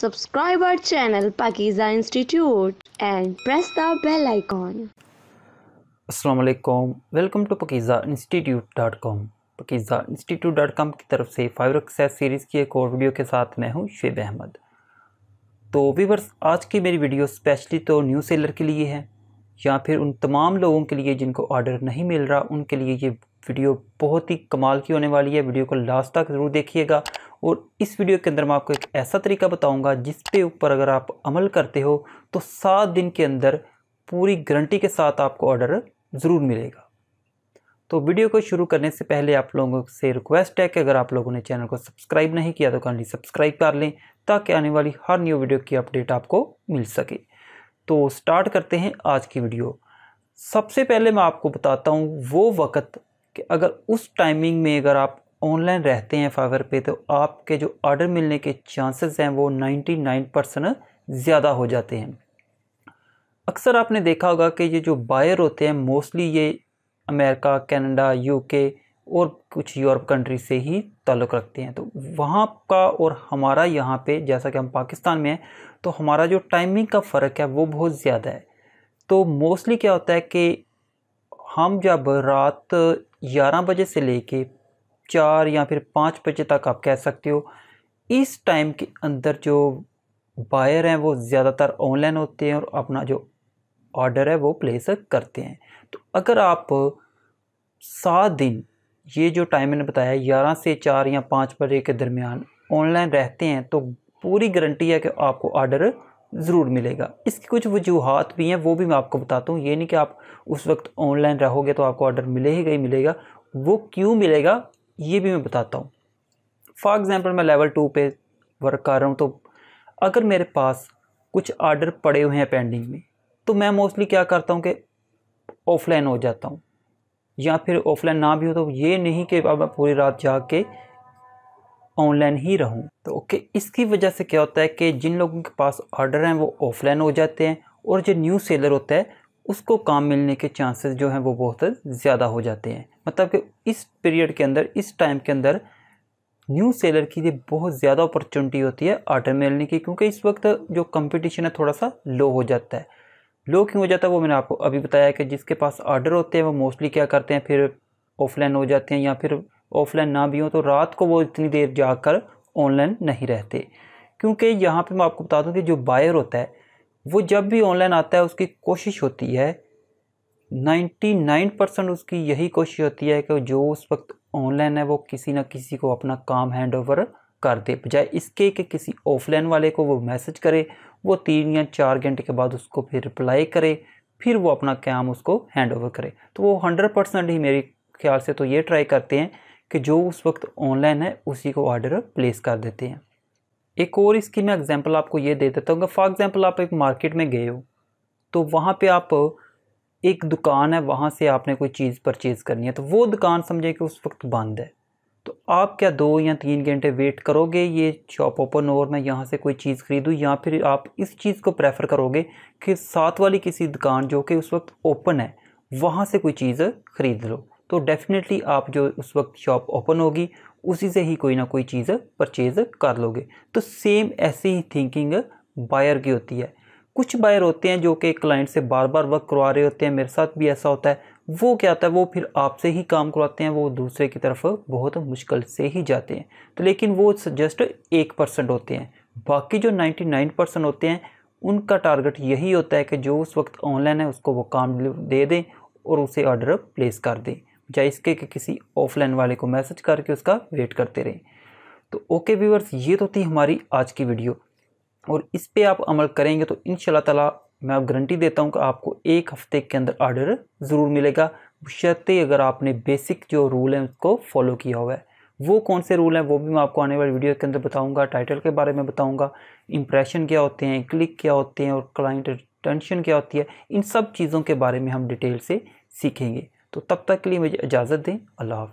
subscribe our channel, Pakiza Institute, and press the bell icon. Dot com Pakeeza institute dot com की तरफ़ से five access series की एक और video के साथ मैं हूँ शुब अहमद। तो वीवर्स आज की मेरी वीडियो स्पेशली तो न्यू सेलर के लिए है, या फिर उन तमाम लोगों के लिए जिनको ऑर्डर नहीं मिल रहा, उनके लिए ये वीडियो बहुत ही कमाल की होने वाली है। वीडियो को लास्ट तक ज़रूर देखिएगा। और इस वीडियो के अंदर मैं आपको एक ऐसा तरीका बताऊँगा जिस पे ऊपर अगर आप अमल करते हो तो सात दिन के अंदर पूरी गारंटी के साथ आपको ऑर्डर ज़रूर मिलेगा। तो वीडियो को शुरू करने से पहले आप लोगों से रिक्वेस्ट है कि अगर आप लोगों ने चैनल को सब्सक्राइब नहीं किया तो काइंडली सब्सक्राइब कर लें, ताकि आने वाली हर न्यू वीडियो की अपडेट आपको मिल सके। तो स्टार्ट करते हैं आज की वीडियो। सबसे पहले मैं आपको बताता हूँ, वो वक्त कि अगर उस टाइमिंग में अगर आप ऑनलाइन रहते हैं फाइवर पे तो आपके जो ऑर्डर मिलने के चांसेस हैं वो 99 परसेंट ज़्यादा हो जाते हैं। अक्सर आपने देखा होगा कि ये जो बायर होते हैं मोस्टली ये अमेरिका कनाडा यूके और कुछ यूरोप कंट्री से ही ताल्लुक़ रखते हैं। तो वहाँ का और हमारा यहाँ पे, जैसा कि हम पाकिस्तान में हैं तो हमारा जो टाइमिंग का फ़र्क है वो बहुत ज़्यादा है। तो मोस्टली क्या होता है कि हम जब रात 11 बजे से लेके चार या फिर पाँच बजे तक आप कह सकते हो, इस टाइम के अंदर जो बायर हैं वो ज़्यादातर ऑनलाइन होते हैं और अपना जो ऑर्डर है वो प्लेस करते हैं। तो अगर आप सात दिन, ये जो टाइम मैंने बताया, ग्यारह से चार या पाँच बजे के दरमियान ऑनलाइन रहते हैं तो पूरी गारंटी है कि आपको ऑर्डर ज़रूर मिलेगा। इसकी कुछ वजूहत भी हैं, वो भी मैं आपको बताता हूँ। ये नहीं कि आप उस वक्त ऑनलाइन रहोगे तो आपको ऑर्डर मिलेगा ही मिलेगा। वो क्यों मिलेगा, ये भी मैं बताता हूँ। फॉर एग्ज़ाम्पल मैं लेवल टू पे वर्क कर रहा हूँ तो अगर मेरे पास कुछ ऑर्डर पड़े हुए हैं पेंडिंग में तो मैं मोस्टली क्या करता हूँ कि ऑफलाइन हो जाता हूँ। या फिर ऑफलाइन ना भी हो तो ये नहीं कि अब मैं पूरी रात जाग के ऑनलाइन ही रहूँ। तो ओके, इसकी वजह से क्या होता है कि जिन लोगों के पास ऑर्डर हैं, वो ऑफलाइन हो जाते हैं और जो न्यू सेलर होता है, उसको काम मिलने के चांसेस जो हैं, वो बहुत ज़्यादा हो जाते हैं। मतलब कि इस पीरियड के अंदर, इस टाइम के अंदर न्यू सेलर की लिए बहुत ज़्यादा अपॉर्चुनिटी होती है ऑर्डर मिलने की, क्योंकि इस वक्त जो कंपटीशन है, थोड़ा सा लो हो जाता है। लो क्यों हो जाता है, वो मैंने आपको अभी बताया कि जिसके पास ऑर्डर होते हैं, वो मोस्टली क्या करते हैं, फिर ऑफलाइन हो जाते हैं या फिर ऑफलाइन ना भी हो तो रात को वो इतनी देर जाकर ऑनलाइन नहीं रहते। क्योंकि यहाँ पे मैं आपको बता दूँ कि जो बायर होता है, वो जब भी ऑनलाइन आता है, उसकी कोशिश होती है 99 परसेंट उसकी यही कोशिश होती है कि जो उस वक्त ऑनलाइन है, वो किसी ना किसी को अपना काम हैंड ओवर कर दे। बजाय इसके कि किसी ऑफलाइन वाले को वो मैसेज करे, वो तीन या चार घंटे के बाद उसको फिर रिप्लाई करे, फिर वो अपना काम उसको हैंड ओवर करे। तो वो हंड्रेड परसेंट ही मेरे ख्याल से तो ये ट्राई करते हैं कि जो उस वक्त ऑनलाइन है, उसी को ऑर्डर प्लेस कर देते हैं। एक और इसकी मैं एग्जांपल आपको ये दे देता हूँ कि फॉर एग्जांपल आप एक मार्केट में गए हो तो वहाँ पे आप एक दुकान है, वहाँ से आपने कोई चीज़ परचेज़ करनी है तो वो दुकान समझे कि उस वक्त बंद है। तो आप क्या दो या तीन घंटे वेट करोगे, ये शॉप ओपन और मैं यहाँ से कोई चीज़ ख़रीदूँ, या फिर आप इस चीज़ को प्रेफर करोगे कि साथ वाली किसी दुकान जो कि उस वक्त ओपन है, वहाँ से कोई चीज़ ख़रीद लो। तो डेफिनेटली आप जो उस वक्त शॉप ओपन होगी, उसी से ही कोई ना कोई चीज़ परचेज़ कर लोगे। तो सेम ऐसी ही थिंकिंग बायर की होती है। कुछ बायर होते हैं जो कि क्लाइंट से बार बार वर्क करवा रहे होते हैं, मेरे साथ भी ऐसा होता है। वो क्या होता है, वो फिर आपसे ही काम करवाते हैं, वो दूसरे की तरफ़ बहुत मुश्किल से ही जाते हैं। तो लेकिन वो जस्ट एक परसेंट होते हैं। बाकी जो नाइन्टी नाइन परसेंट होते हैं, उनका टारगेट यही होता है कि जो उस वक्त ऑनलाइन है, उसको वो काम दे दें और उसे ऑर्डर प्लेस कर दें। या इसके कि किसी ऑफलाइन वाले को मैसेज करके उसका वेट करते रहें। तो ओके व्यूवर्स ये तो थी हमारी आज की वीडियो। और इस पर आप अमल करेंगे तो इन ताला मैं आप गारंटी देता हूँ कि आपको एक हफ़्ते के अंदर ऑर्डर ज़रूर मिलेगा। शर्ते अगर आपने बेसिक जो रूल हैं उसको फॉलो किया हुआ है। वो कौन से रूल हैं वो भी मैं आपको आने वाली वीडियो के अंदर बताऊँगा टाइटल के बारे में बताऊँगा। इंप्रेशन क्या होते हैं क्लिक क्या होते हैं और क्लाइंट टेंशन क्या होती है, इन सब चीज़ों के बारे में हम डिटेल से सीखेंगे। तो तब तक के लिए मुझे इजाज़त दें। अल्लाह